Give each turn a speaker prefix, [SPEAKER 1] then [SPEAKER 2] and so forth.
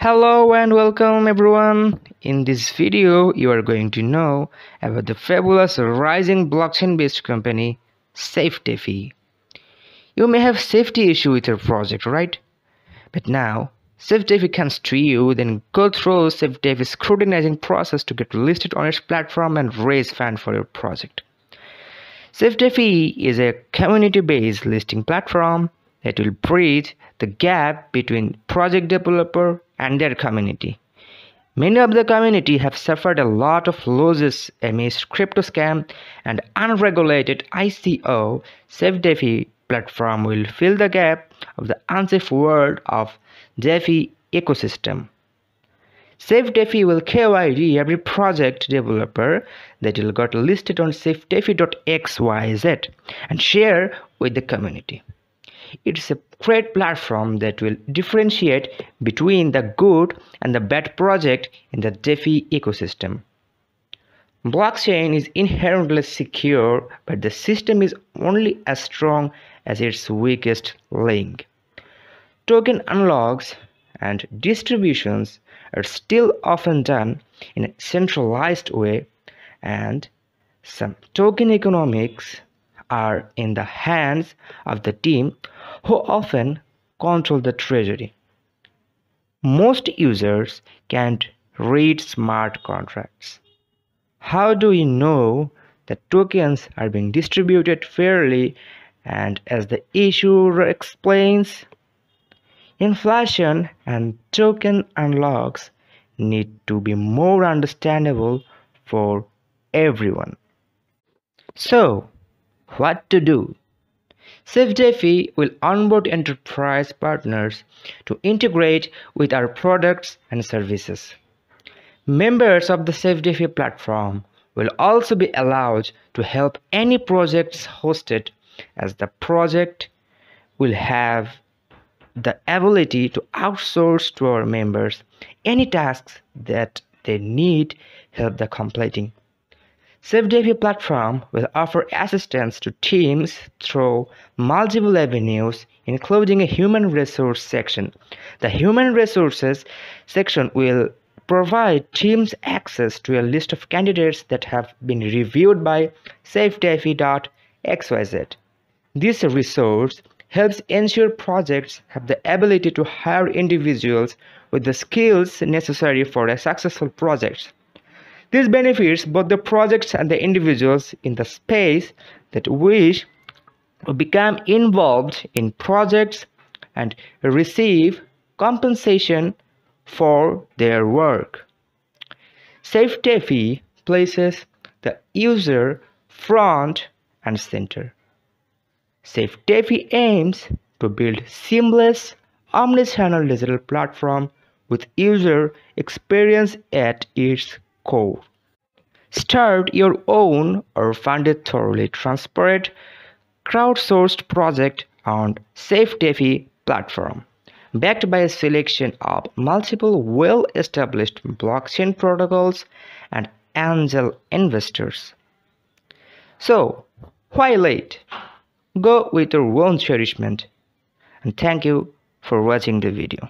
[SPEAKER 1] Hello and welcome everyone. In this video, you are going to know about the fabulous rising blockchain based company SafeDeFi. You may have safety issue with your project, right? But now, SafeDeFi comes to you, then go through SafeDeFi's scrutinizing process to get listed on its platform and raise funds for your project. SafeDeFi is a community-based listing platform that will bridge the gap between project developer and their community. Many of the community have suffered a lot of losses amidst crypto scam and unregulated ICO. SafeDeFi platform will fill the gap of the unsafe world of DeFi ecosystem. SafeDeFi will KYD every project developer that will got listed on safedefi.xyz and share with the community. It's a great platform that will differentiate between the good and the bad project in the DeFi ecosystem. Blockchain is inherently secure, but the system is only as strong as its weakest link. Token unlocks and distributions are still often done in a centralized way, and some token economics are in the hands of the team who often control the treasury. Most users can't read smart contracts. How do we know that tokens are being distributed fairly and as the issuer explains? Inflation and token unlocks need to be more understandable for everyone. So, what to do? SafeDeFi will onboard enterprise partners to integrate with our products and services. Members of the SafeDeFi platform will also be allowed to help any projects hosted as the project will have the ability to outsource to our members any tasks that they need help the completing. SafeDeFi platform will offer assistance to teams through multiple avenues, including a human resource section. The human resources section will provide teams access to a list of candidates that have been reviewed by safedefi.xyz. This resource helps ensure projects have the ability to hire individuals with the skills necessary for a successful project. This benefits both the projects and the individuals in the space that wish to become involved in projects and receive compensation for their work. SafeDeFi places the user front and center. SafeDeFi aims to build seamless omnichannel digital platform with user experience at its core. Start your own or fund a thoroughly transparent crowdsourced project on SafeDeFi platform backed by a selection of multiple well-established blockchain protocols and angel investors. So, why late? Go with your own cherishment. And thank you for watching the video.